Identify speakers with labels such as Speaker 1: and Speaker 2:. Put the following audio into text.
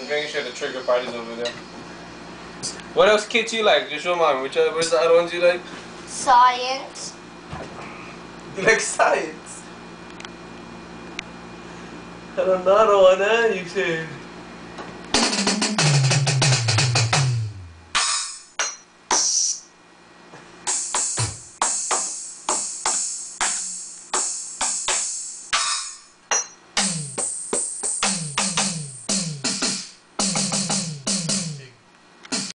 Speaker 1: I'm making sure the trigger part is over there. What else kids you like? Just show mom. Which are, which the other ones you like?
Speaker 2: Science.
Speaker 1: You like science? And another one, eh? You said.